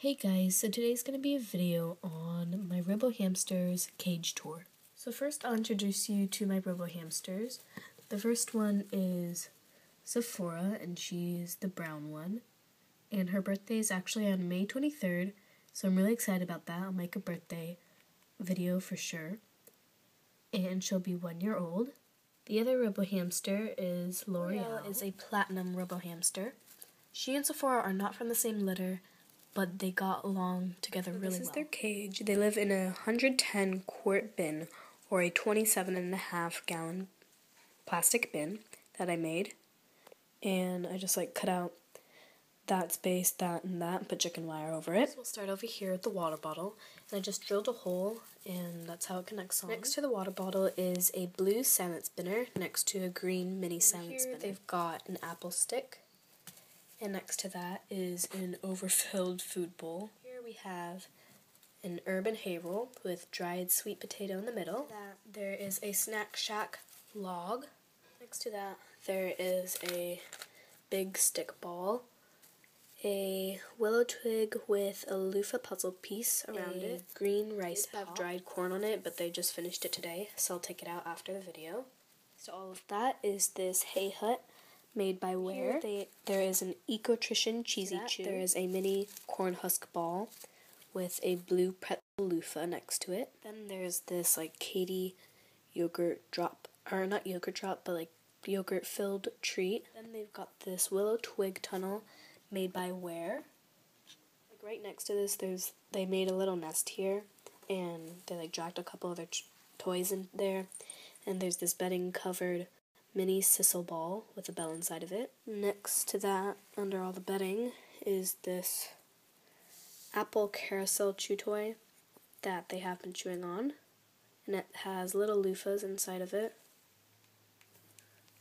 Hey guys, so today's going to be a video on my Robo Hamsters cage tour. So first I'll introduce you to my Robo Hamsters. The first one is Sephora and she's the brown one. And her birthday is actually on May 23rd, so I'm really excited about that. I'll make a birthday video for sure. And she'll be one year old. The other Robo Hamster is L'Oreal, is a platinum Robo Hamster. She and Sephora are not from the same litter, but they got along together really well. This is their cage. They live in a 110 quart bin or a 27 and a half gallon plastic bin that I made. And I just like cut out that space, that, and that, and put chicken wire over it. So we'll start over here with the water bottle. And I just drilled a hole, and that's how it connects on. Next to the water bottle is a blue silent spinner next to a green mini silent spinner. They've got an apple stick and next to that is an overfilled food bowl. Here we have an urban hay roll with dried sweet potato in the middle. There is a snack shack log. Next to that there is a big stick ball, a willow twig with a loofah puzzle piece around it, green rice pop. have dried corn on it, but they just finished it today, so I'll take it out after the video. So all of that is this hay hut made by Ware. They, there is an Ecotrition Cheesy Chew. There is a mini corn husk ball with a blue pretzel loofah next to it. Then there's this like Kaytee yogurt drop, or not yogurt drop, but like yogurt filled treat. Then they've got this willow twig tunnel made by Ware. Like right next to this, there's they made a little nest here, and they like dragged a couple other toys in there. And there's this bedding covered mini sisal ball with a bell inside of it. Next to that, under all the bedding, is this apple carousel chew toy that they have been chewing on. And it has little loofahs inside of it.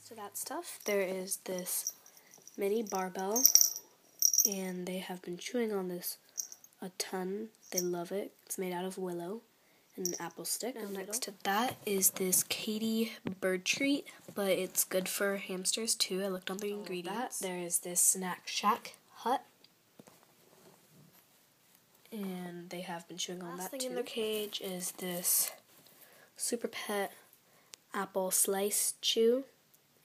So that stuff. There is this mini barbell, and they have been chewing on this a ton. They love it. It's made out of willow an apple stick. And next to that is this Kaytee bird treat, but it's good for hamsters too. I looked on the ingredients. That. There is this Snack Shack hut. And they have been chewing on Last that thing too. in their cage is this Super Pet apple slice chew.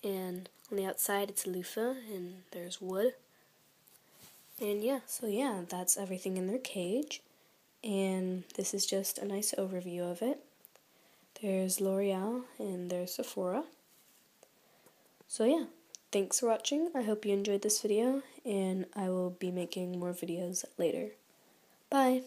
And on the outside it's a loofah and there's wood. And yeah, so yeah, that's everything in their cage and this is just a nice overview of it. There's L'Oreal and there's Sephora. So yeah, thanks for watching. I hope you enjoyed this video, and I will be making more videos later. Bye!